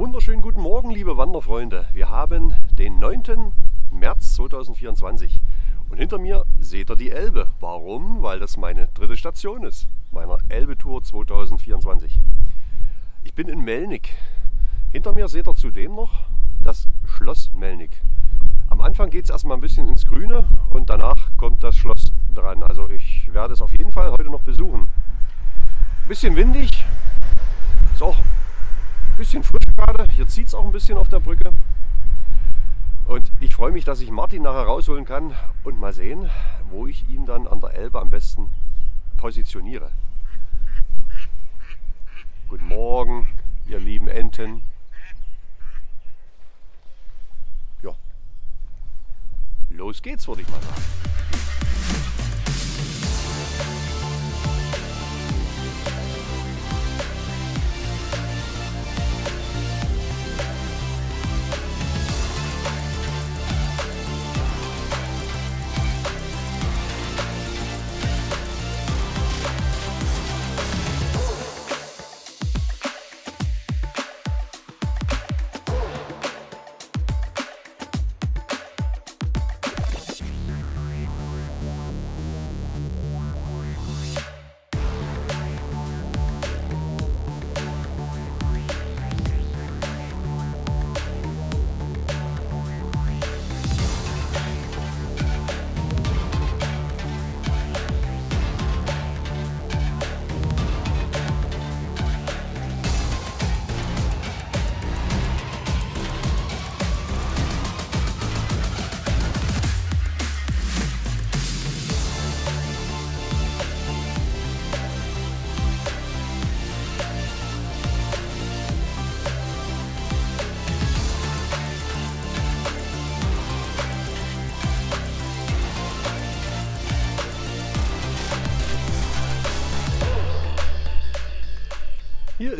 wunderschönen guten Morgen, liebe Wanderfreunde. Wir haben den 9. März 2024 und hinter mir seht ihr die Elbe. Warum? Weil das meine dritte Station ist, meiner Elbe-Tour 2024. Ich bin in Melnik. Hinter mir seht ihr zudem noch das Schloss Melnik. Am Anfang geht es erstmal ein bisschen ins Grüne und danach kommt das Schloss dran. Also ich werde es auf jeden Fall heute noch besuchen. Bisschen windig, ist auch bisschen frisch gerade. Hier zieht es auch ein bisschen auf der Brücke. Und ich freue mich, dass ich Martin nachher rausholen kann und mal sehen, wo ich ihn dann an der Elbe am besten positioniere. Guten Morgen, ihr lieben Enten. Ja, los geht's, würde ich mal sagen.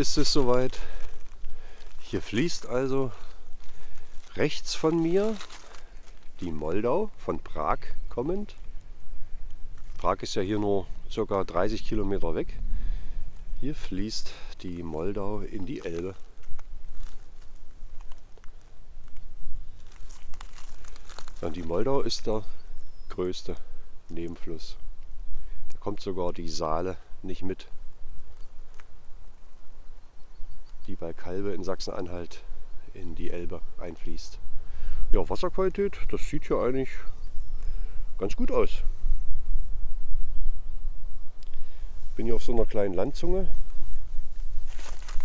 Ist es soweit. Hier fließt also rechts von mir die Moldau von Prag kommend. Prag ist ja hier nur ca. 30 Kilometer weg. Hier fließt die Moldau in die Elbe. Und die Moldau ist der größte Nebenfluss. Da kommt sogar die Saale nicht mit. die bei Kalbe in Sachsen-Anhalt in die Elbe einfließt. Ja, Wasserqualität, das sieht hier eigentlich ganz gut aus. Bin hier auf so einer kleinen Landzunge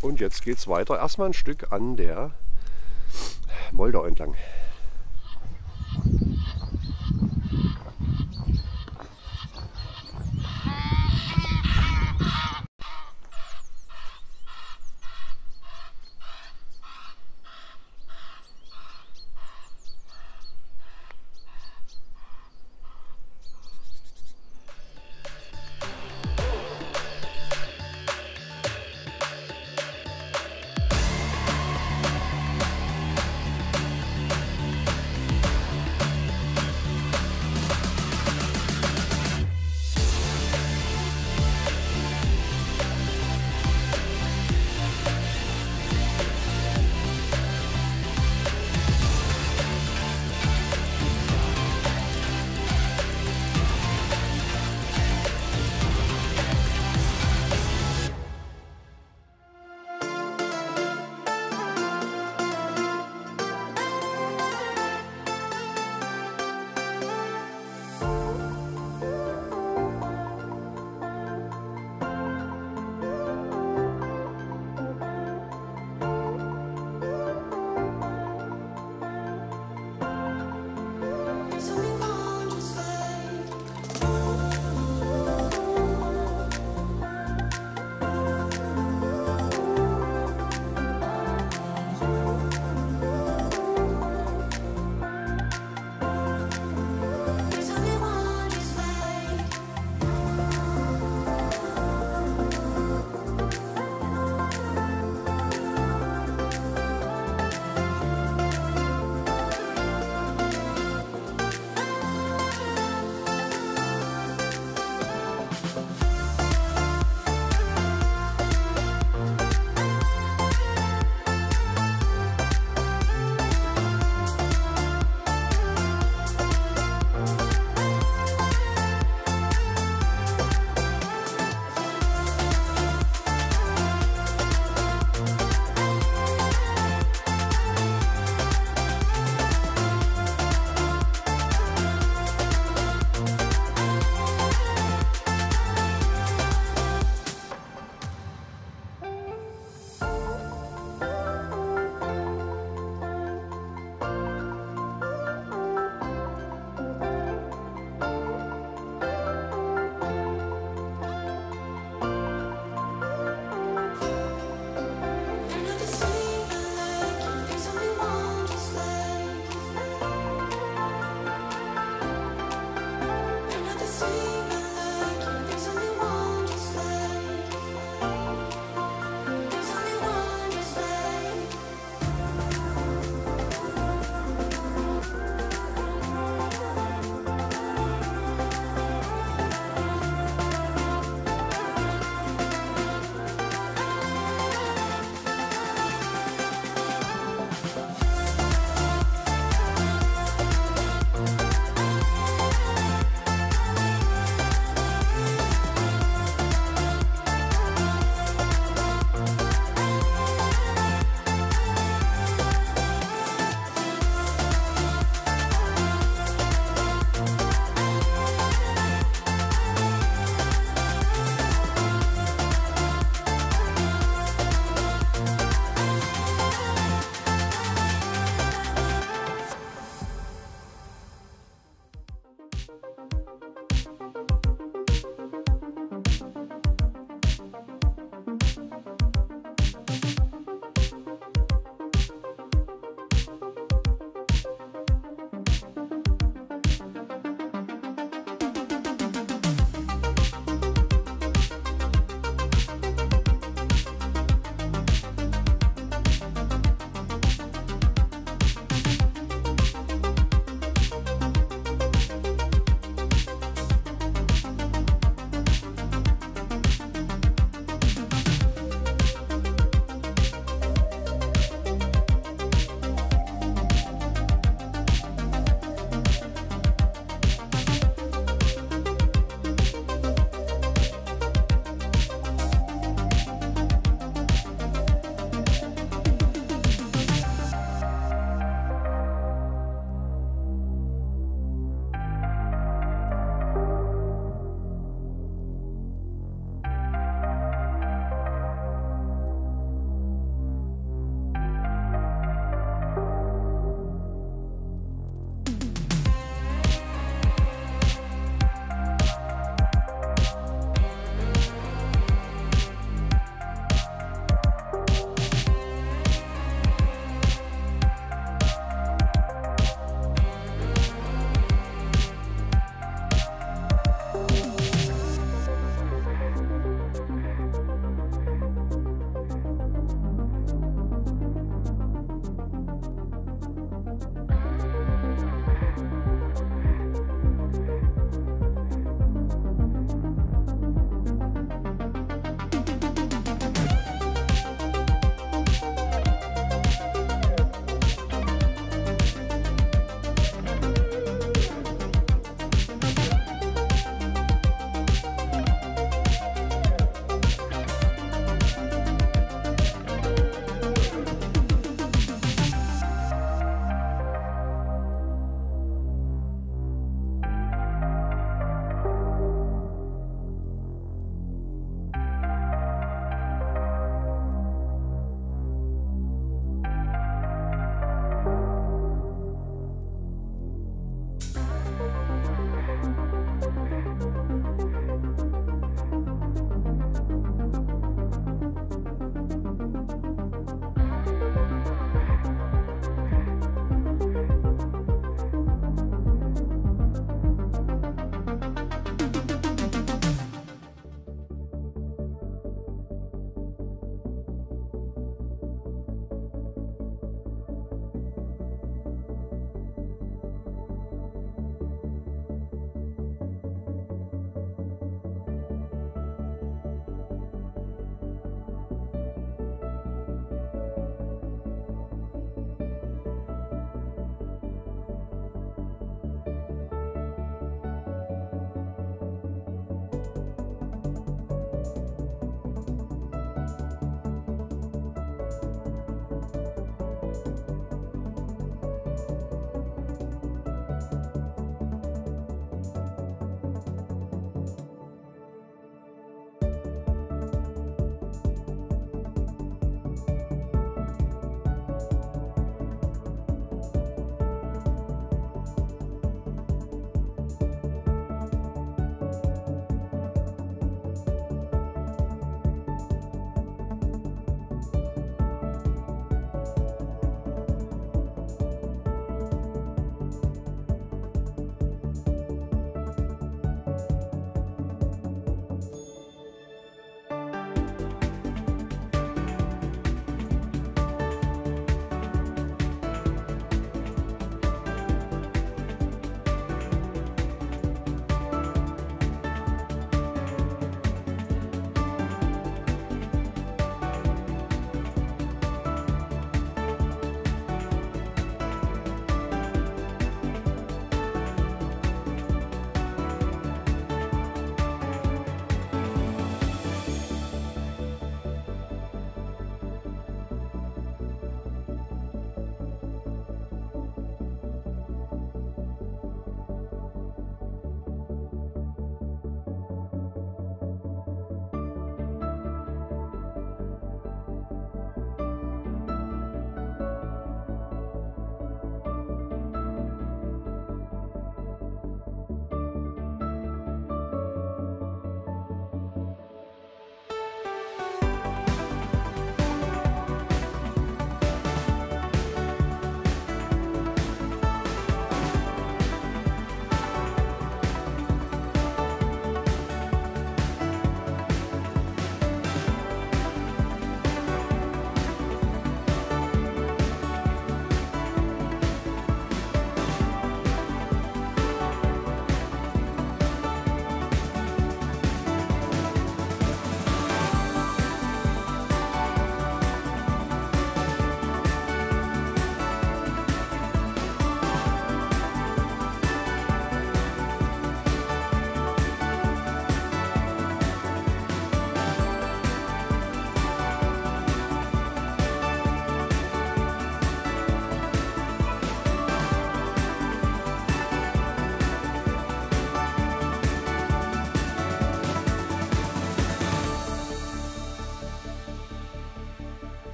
und jetzt geht es weiter. Erstmal ein Stück an der Moldau entlang.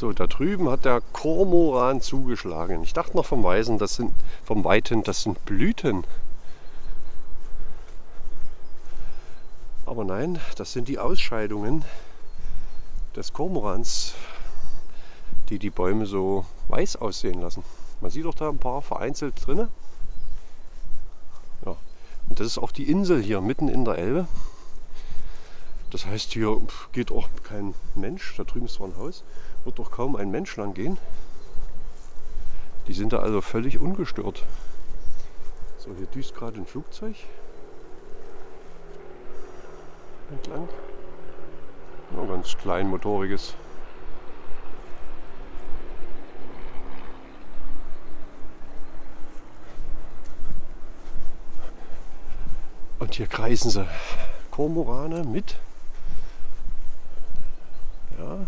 So, da drüben hat der Kormoran zugeschlagen. Ich dachte noch vom Weißen, das sind vom Weiten, das sind Blüten. Aber nein, das sind die Ausscheidungen des Kormorans, die die Bäume so weiß aussehen lassen. Man sieht doch da ein paar vereinzelt drinne. Ja. Und das ist auch die Insel hier mitten in der Elbe. Das heißt, hier geht auch kein Mensch. Da drüben ist zwar ein Haus, wird doch kaum ein Mensch lang gehen. Die sind da also völlig ungestört. So, hier düst gerade ein Flugzeug entlang. Ein ganz kleinmotoriges. Und hier kreisen sie Kormorane mit. Ja.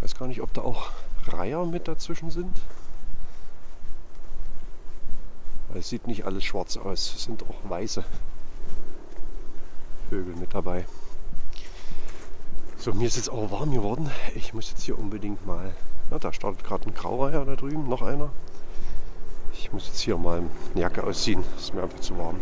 Weiß gar nicht, ob da auch Reiher mit dazwischen sind. es sieht nicht alles schwarz aus, es sind auch weiße Vögel mit dabei. So, mir ist jetzt auch warm geworden. Ich muss jetzt hier unbedingt mal. Na, da startet gerade ein Graureiher da drüben, noch einer. Ich muss jetzt hier mal eine Jacke ausziehen. Ist mir einfach zu warm.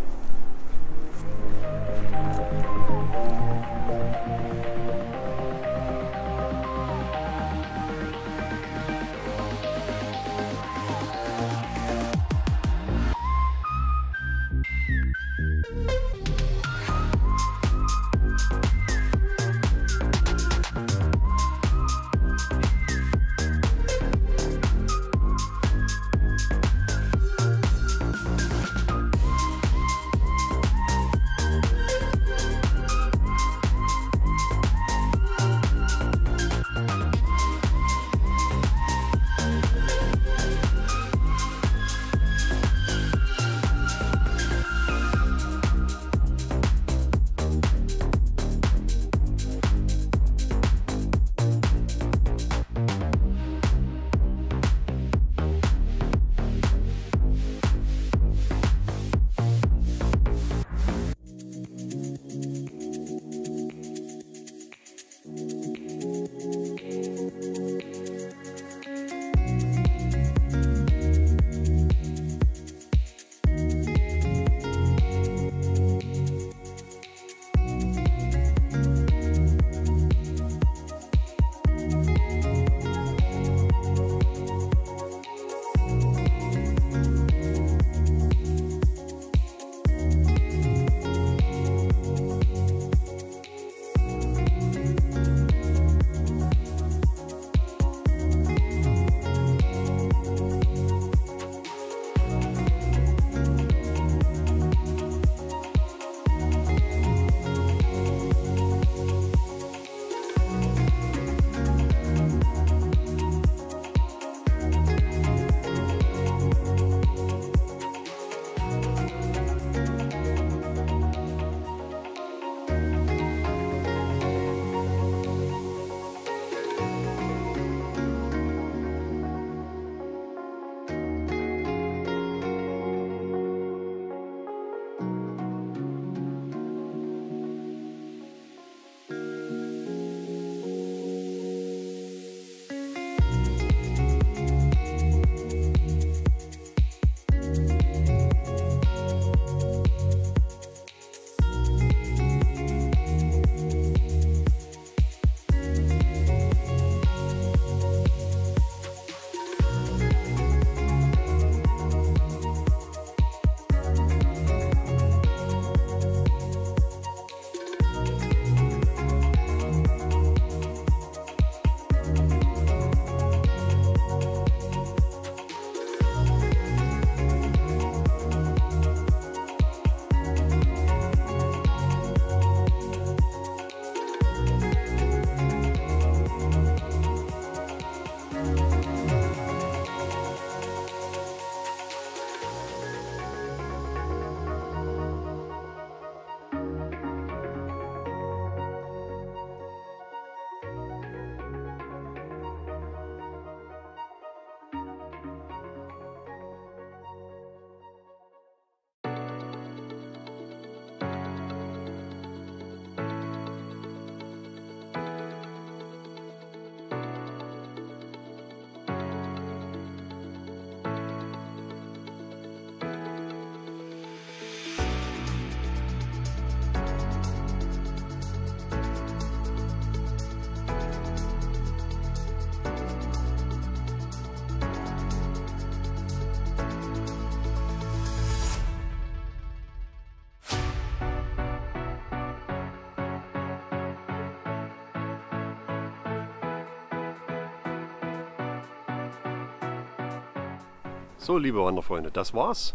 So, liebe Wanderfreunde, das war's.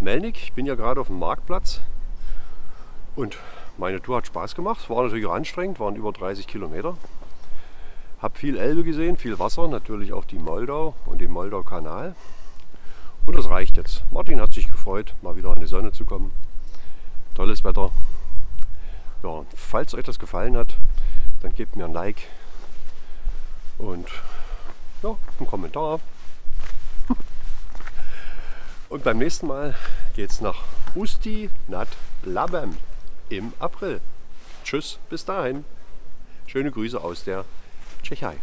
Melnik, ich bin ja gerade auf dem Marktplatz und meine Tour hat Spaß gemacht. War natürlich auch anstrengend, waren über 30 Kilometer. Hab viel Elbe gesehen, viel Wasser, natürlich auch die Moldau und den Moldau-Kanal. Und das reicht jetzt. Martin hat sich gefreut, mal wieder an die Sonne zu kommen. Tolles Wetter. Ja, falls euch das gefallen hat, dann gebt mir ein Like und ja, einen Kommentar. Und beim nächsten Mal geht es nach Usti nad Labem im April. Tschüss, bis dahin. Schöne Grüße aus der Tschechei.